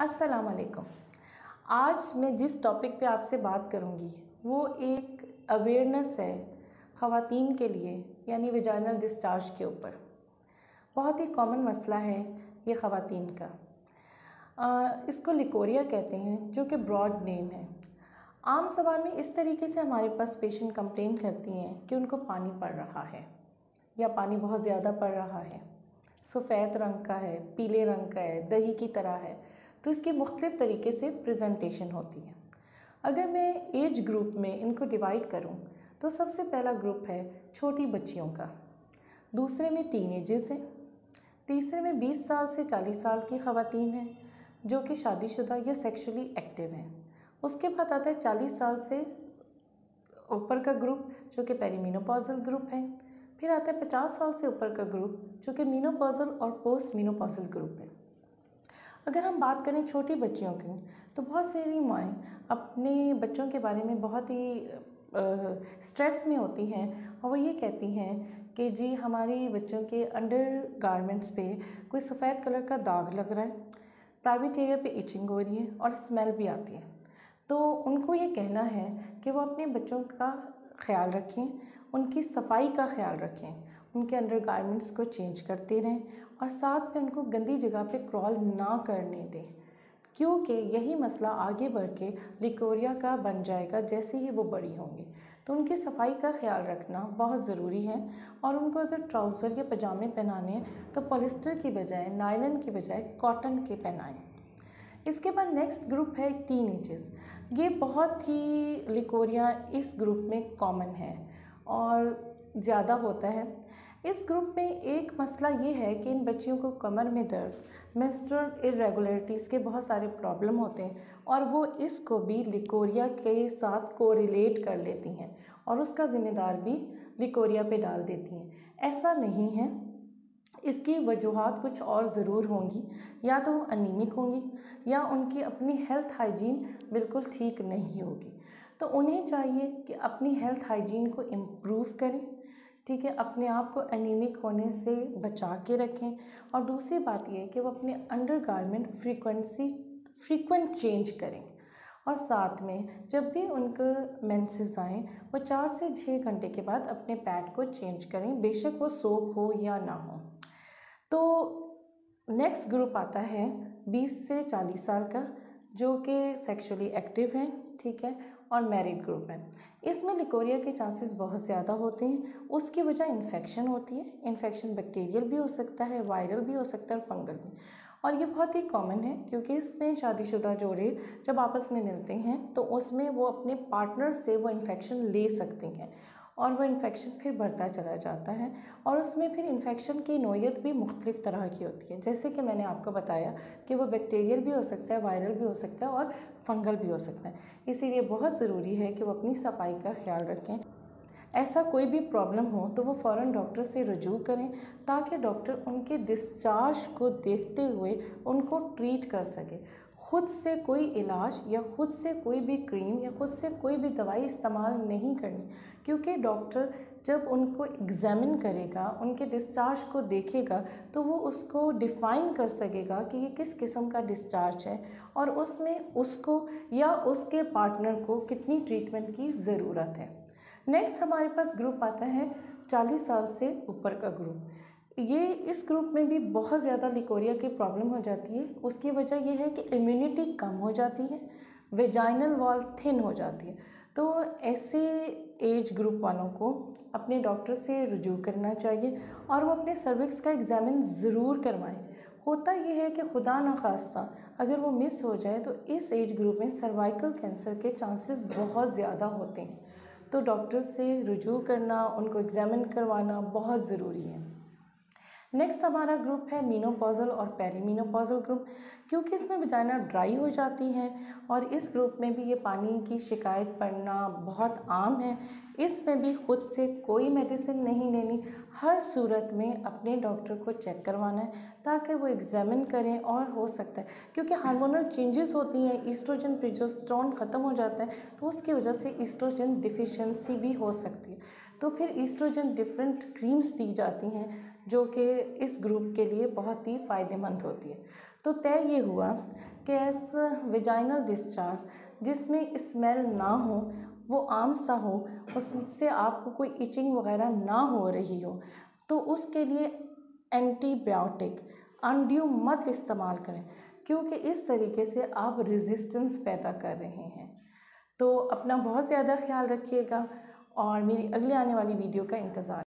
अस्सलाम वालेकुम आज मैं जिस टॉपिक पे आपसे बात करूँगी वो एक अवेयरनेस है ख़वातीन के लिए यानी विजाइनल डिस्चार्ज के ऊपर। बहुत ही कॉमन मसला है ये ख़वातीन का। आ, इसको लिकोरिया कहते हैं जो कि ब्रॉड नेम है। आम जबान में इस तरीके से हमारे पास पेशेंट कंप्लेन करती हैं कि उनको पानी पड़ रहा है या पानी बहुत ज़्यादा पड़ रहा है। सफ़ेद रंग का है पीले रंग का है दही की तरह है। तो इसकी मुख्तलिफ़ तरीके से प्रजेंटेशन होती है। अगर मैं एज ग्रुप में इनको डिवाइड करूँ तो सबसे पहला ग्रुप है छोटी बच्चियों का। दूसरे में टीनेजर्स हैं। तीसरे में 20 साल से 40 साल की ख़वातीन हैं, जो कि शादीशुदा या सेक्सुअली एक्टिव हैं। उसके बाद आता है 40 साल से ऊपर का ग्रुप जो कि पेरीमीनोपॉजल ग्रुप है। फिर आता है 50 साल से ऊपर का ग्रुप जो कि मीनोपॉजल और पोस्ट मीनोपॉजल ग्रुप है। अगर हम बात करें छोटी बच्चियों की तो बहुत सारी माएँ अपने बच्चों के बारे में बहुत ही स्ट्रेस में होती हैं और वो ये कहती हैं कि जी हमारे बच्चों के अंडर गारमेंट्स पे कोई सफ़ेद कलर का दाग लग रहा है प्राइवेट एरिया पे इचिंग हो रही है और स्मेल भी आती है। तो उनको ये कहना है कि वो अपने बच्चों का ख्याल रखें, उनकी सफ़ाई का ख्याल रखें उनके अंडर गारमेंट्स को चेंज करते रहें और साथ में उनको गंदी जगह पे क्रॉल ना करने दें। क्योंकि यही मसला आगे बढ़ के लिकोरिया का बन जाएगा जैसे ही वो बड़ी होंगी। तो उनकी सफ़ाई का ख्याल रखना बहुत ज़रूरी है और उनको अगर ट्राउज़र या पजामे पहनाने हैं तो पॉलिस्टर की बजाय नायलन की बजाय कॉटन के पहनाएँ। इसके बाद नेक्स्ट ग्रुप है टीन ये बहुत ही लिकोरिया इस ग्रुप में कॉमन है और ज़्यादा होता है। इस ग्रुप में एक मसला ये है कि इन बच्चियों को कमर में दर्द मेंस्ट्रुअल इरेगुलरिटीज़ के बहुत सारे प्रॉब्लम होते हैं और वो इसको भी लिकोरिया के साथ कोरिलेट कर लेती हैं और उसका ज़िम्मेदार भी लिकोरिया पे डाल देती हैं। ऐसा नहीं है। इसकी वजूहत कुछ और ज़रूर होंगी, या तो अनिमिक होंगी, या उनकी अपनी हेल्थ हाइजीन बिल्कुल ठीक नहीं होगी। तो उन्हें चाहिए कि अपनी हेल्थ हाइजीन को इम्प्रूव करें। ठीक है, अपने आप को एनीमिक होने से बचा के रखें। और दूसरी बात यह है कि वो अपने undergarment frequency frequent change करें। और साथ में जब भी उनका मेंसेस आएँ, वो चार से छः घंटे के बाद अपने पैड को चेंज करें, बेशक वो सोप हो या ना हो। तो नेक्स्ट ग्रुप आता है बीस से चालीस साल का, जो कि सेक्सुअली एक्टिव हैं, ठीक है? और मैरिड ग्रुप में। इसमें लिकोरिया के चांसेस बहुत ज़्यादा होते हैं। उसकी वजह इन्फेक्शन होती है। इन्फेक्शन बैक्टीरियल भी हो सकता है वायरल भी हो सकता है और फंगल भी। और ये बहुत ही कॉमन है, क्योंकि इसमें शादीशुदा जोड़े जब आपस में मिलते हैं तो उसमें वो अपने पार्टनर से वो इन्फेक्शन ले सकते हैं। और वह इन्फेक्शन फिर बढ़ता चला जाता है और उसमें फिर इन्फेक्शन की नोयत भी मुख्तलिफ़ तरह की होती है। जैसे कि मैंने आपको बताया कि वह बैक्टीरियल भी हो सकता है वायरल भी हो सकता है और फंगल भी हो सकता है। इसीलिए बहुत ज़रूरी है कि वो अपनी सफ़ाई का ख्याल रखें। ऐसा कोई भी प्रॉब्लम हो तो वो फ़ौर डॉक्टर से रजू करें ताकि डॉक्टर उनके डिस्चार्ज को देखते हुए उनको ट्रीट कर सके। खुद से कोई इलाज या खुद से कोई भी क्रीम या खुद से कोई भी दवाई इस्तेमाल नहीं करनी। क्योंकि डॉक्टर जब उनको एग्ज़ामिन करेगा, उनके डिस्चार्ज को देखेगा तो वो उसको डिफ़ाइन कर सकेगा कि ये किस किस्म का डिस्चार्ज है और उसमें उसको या उसके पार्टनर को कितनी ट्रीटमेंट की ज़रूरत है। नेक्स्ट हमारे पास ग्रुप आता है चालीस साल से ऊपर का ग्रुप ये इस ग्रुप में भी बहुत ज़्यादा लिकोरिया की प्रॉब्लम हो जाती है। उसकी वजह यह है कि इम्यूनिटी कम हो जाती है वेजाइनल वॉल थिन हो जाती है। तो ऐसे एज ग्रुप वालों को अपने डॉक्टर से रुजू करना चाहिए और वो अपने सर्विक्स का एग्ज़ामिन ज़रूर करवाएँ। होता यह है कि खुदा न खास्ता, अगर वो मिस हो जाए तो इस एज ग्रुप में सर्वाइकल कैंसर के चांसेस बहुत ज़्यादा होते हैं। तो डॉक्टर से रुजू करना, उनको एग्ज़ामिन करवाना बहुत ज़रूरी है। नेक्स्ट हमारा ग्रुप है मीनोपॉजल और पेरीमीनोपॉजल ग्रुप क्योंकि इसमें बजाना ड्राई हो जाती है और इस ग्रुप में भी ये पानी की शिकायत पड़ना बहुत आम है। इसमें भी खुद से कोई मेडिसिन नहीं लेनी, हर सूरत में अपने डॉक्टर को चेक करवाना है ताकि वो एग्ज़ामिन करें और हो सकता है। क्योंकि हार्मोनल चेंजेस होती हैं ईस्ट्रोजन प्रोजेस्टेरोन ख़त्म हो जाता है तो उसकी वजह से ईस्ट्रोजन डिफिशेंसी भी हो सकती है। तो फिर ईस्ट्रोजन डिफरेंट क्रीम्स दी जाती हैं, जो कि इस ग्रुप के लिए बहुत ही फ़ायदेमंद होती है। तो तय ये हुआ कि एस विजाइनल डिस्चार्ज जिसमें स्मेल ना हो, वो आम सा हो, उससे आपको कोई इचिंग वगैरह ना हो रही हो तो उसके लिए एंटीबायोटिक अनड्यू मत इस्तेमाल करें, क्योंकि इस तरीके से आप रेजिस्टेंस पैदा कर रहे हैं। तो अपना बहुत ज़्यादा ख्याल रखिएगा। और मेरी अगली आने वाली वीडियो का इंतज़ार।